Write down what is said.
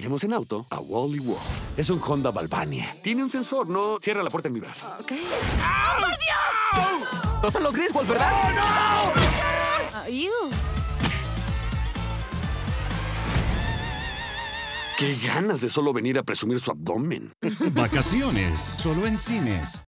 Iremos en auto a Wally World. Es un Honda Balvania. Tiene un sensor, no cierra la puerta en mi brazo. Ok. ¡Oh, por Dios! No son los Griswold, ¿verdad? ¡Oh, no! Ah, ew. Qué ganas de solo venir a presumir su abdomen. Vacaciones, solo en cines.